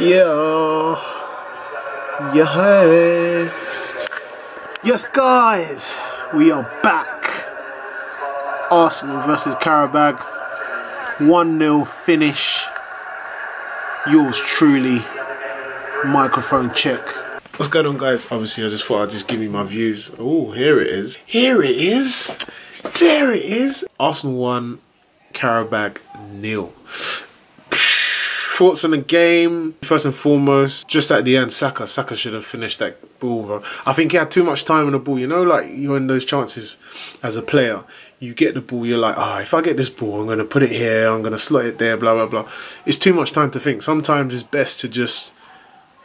Yeah. Yeah. Yes, guys, we are back. Arsenal versus Qarabag. 1 0 finish. Yours truly. Microphone check. What's going on, guys? Obviously, I just thought I'd just give you my views. Oh, here it is. Here it is. There it is. Arsenal 1, Qarabag nil thoughts on the game. First and foremost, just at the end, Saka. Saka should have finished that ball, bro. I think he had too much time on the ball. You know, like you're in those chances as a player. You get the ball, you're like, ah, oh, if I get this ball, I'm going to put it here, I'm going to slot it there, blah, blah, blah. It's too much time to think. Sometimes it's best to just,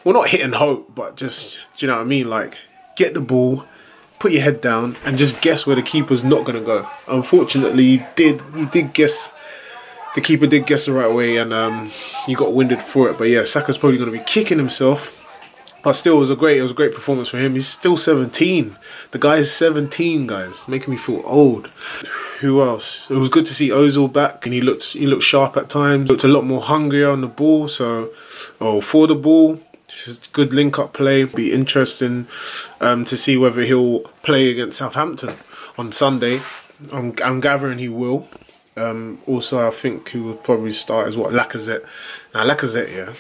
well, not hit and hope, but just, do you know what I mean? Like, get the ball, put your head down, and just guess where the keeper's not going to go. Unfortunately, he did, he did guess the keeper did guess the right way and um, he got winded for it. But yeah, Saka's probably going to be kicking himself. But still, it was a great, it was a great performance for him. He's still 17. The guy is 17, guys, making me feel old. Who else? It was good to see Ozil back, and he looked, he looked sharp at times. Looked a lot more hungrier on the ball. So, oh, for the ball, just good link-up play. Be interesting um, to see whether he'll play against Southampton on Sunday. I'm, I'm gathering he will. Um, also, I think he would probably start as what Lacazette. Now, Lacazette, yeah.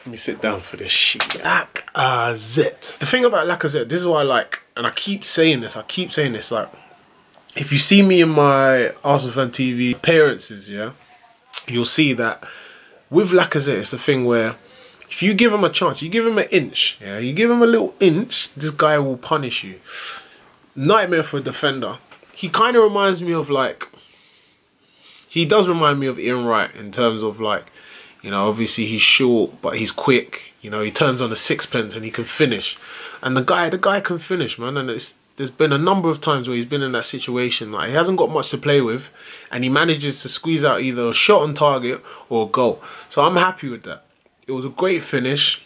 Let me sit down for this shit. Lacazette. The thing about Lacazette, this is why I like, and I keep saying this. I keep saying this. Like, if you see me in my Arsenal fan TV appearances, yeah, you'll see that with Lacazette, it's the thing where if you give him a chance, you give him an inch, yeah, you give him a little inch, this guy will punish you. Nightmare for a defender. He kind of reminds me of like he does remind me of Ian Wright in terms of like, you know, obviously he's short, but he's quick. You know, he turns on the sixpence and he can finish. And the guy, the guy can finish, man. And it's there's been a number of times where he's been in that situation. Like he hasn't got much to play with, and he manages to squeeze out either a shot on target or a goal. So I'm happy with that. It was a great finish.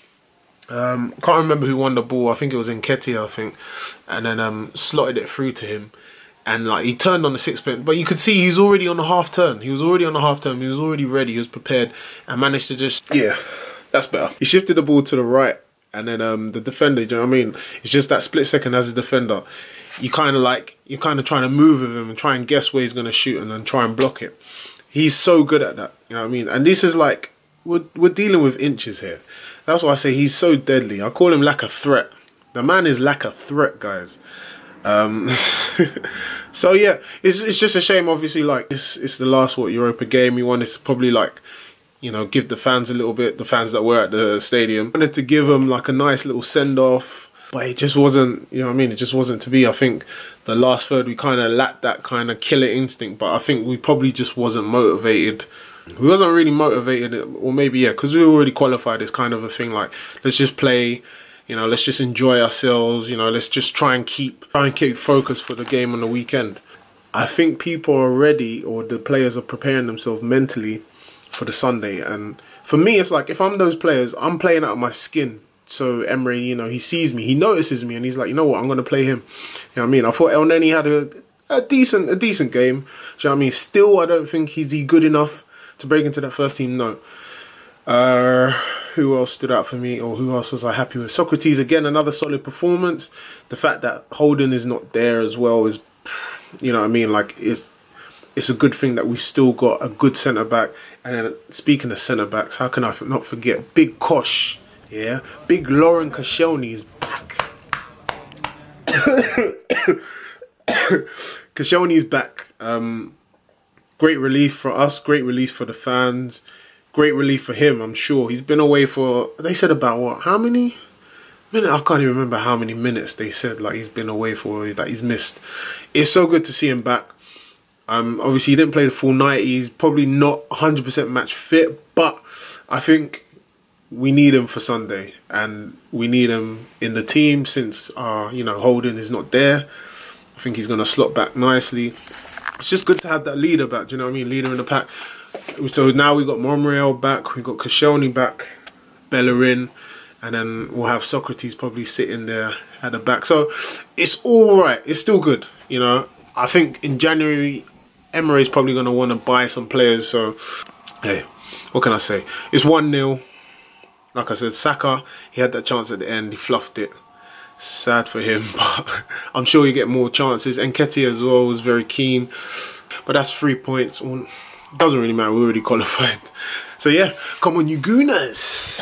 Um, can't remember who won the ball. I think it was Nketiah, I think, and then um, slotted it through to him and like he turned on the sixpence, but you could see he's already on the half turn. He was already on the half turn. He was already ready. He was prepared, and managed to just yeah, that's better. He shifted the ball to the right, and then um the defender. you know what I mean? It's just that split second as a defender. You kind of like you're kind of trying to move with him and try and guess where he's gonna shoot, and then try and block it. He's so good at that. You know what I mean? And this is like we're we're dealing with inches here. That's why I say he's so deadly. I call him like a threat. The man is like a threat, guys. Um, so yeah, it's it's just a shame. Obviously, like it's it's the last what Europa game. You wanted It's probably like you know give the fans a little bit. The fans that were at the stadium wanted to give them like a nice little send off, but it just wasn't. You know what I mean? It just wasn't to be. I think the last third we kind of lacked that kind of killer instinct, but I think we probably just wasn't motivated. We wasn't really motivated, or maybe yeah, because we were already qualified. It's kind of a thing like let's just play you know, let's just enjoy ourselves. You know, let's just try and keep try and keep focus for the game on the weekend. I think people are ready, or the players are preparing themselves mentally for the Sunday. And for me, it's like if I'm those players, I'm playing out of my skin. So Emery, you know, he sees me, he notices me, and he's like, you know what, I'm going to play him. You know what I mean? I thought Elneny had a, a decent a decent game. Do you know what I mean? Still, I don't think he's he good enough to break into that first team. No. Uh, who else stood out for me or who else was I happy with? Sokratis, again, another solid performance. The fact that Holding is not there as well is, you know what I mean? Like, it's, it's a good thing that we've still got a good centre back. And then, speaking of centre backs, how can I not forget Big Kosh? Yeah, Big Laurent Koscielny is back. Koscielny's back. Um, great relief for us, great relief for the fans great relief for him, I'm sure. He's been away for, they said about what, how many? Minute, I can't even remember how many minutes they said like he's been away for, that he's missed. It's so good to see him back. Um, obviously, he didn't play the full 90. He's probably not 100% match fit, but I think we need him for Sunday. And we need him in the team since, uh, you know, Holding is not there. I think he's going to slot back nicely. It's just good to have that leader back, do you know what I mean? Leader in the pack so now we've got Monreal back, we've got Koscielny back, Bellerin, and then we'll have Sokratis probably sitting there at the back. So it's all right. It's still good. You know, I think in January, Emery's probably going to want to buy some players. So, hey, what can I say? It's 1-0. Like I said, Saka, he had that chance at the end. He fluffed it. Sad for him, but I'm sure you get more chances. Nketiah as well was very keen. But that's three points doesn't really matter, we already qualified. So yeah, come on you gooners.